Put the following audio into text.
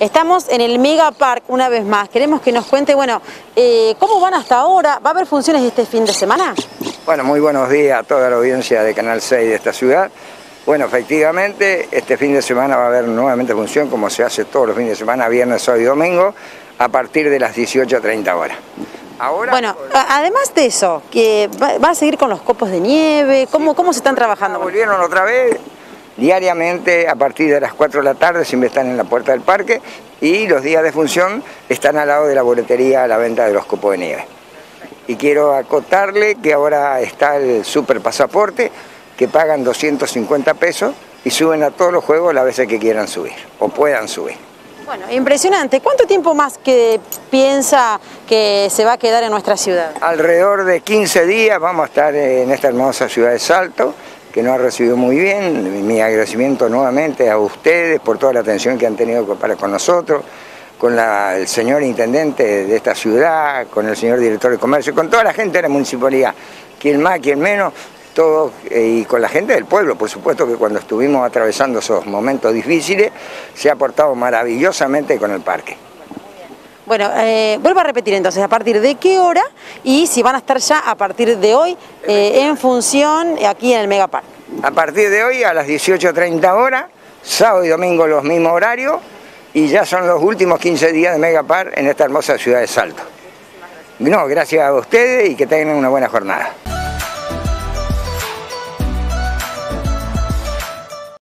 Estamos en el Mega Park una vez más. Queremos que nos cuente, bueno, eh, ¿cómo van hasta ahora? ¿Va a haber funciones este fin de semana? Bueno, muy buenos días a toda la audiencia de Canal 6 de esta ciudad. Bueno, efectivamente, este fin de semana va a haber nuevamente función, como se hace todos los fines de semana, viernes, sábado y domingo, a partir de las 18.30 horas. Ahora, bueno, además de eso, que va, a seguir con los copos de nieve, ¿cómo, cómo se están trabajando? Volvieron otra vez, Diariamente a partir de las 4 de la tarde siempre están en la puerta del parque y los días de función están al lado de la boletería a la venta de los copos de nieve. Y quiero acotarle que ahora está el super pasaporte que pagan 250 pesos y suben a todos los juegos las veces que quieran subir o puedan subir. Bueno, impresionante. ¿Cuánto tiempo más que piensa que se va a quedar en nuestra ciudad? Alrededor de 15 días vamos a estar en esta hermosa ciudad de Salto que nos ha recibido muy bien. Mi agradecimiento nuevamente a ustedes por toda la atención que han tenido para con nosotros, con el señor intendente de esta ciudad, con el señor director de comercio, con toda la gente de la municipalidad, quien más, quien menos, todo, eh, y con la gente del pueblo, por supuesto que cuando estuvimos atravesando esos momentos difíciles, se ha portado maravillosamente con el parque. Bueno, eh, vuelvo a repetir entonces, ¿a partir de qué hora? Y si van a estar ya a partir de hoy eh, en función aquí en el Megapark. A partir de hoy a las 18.30 horas, sábado y domingo los mismos horarios, y ya son los últimos 15 días de Megapark en esta hermosa ciudad de Salto. No, gracias a ustedes y que tengan una buena jornada.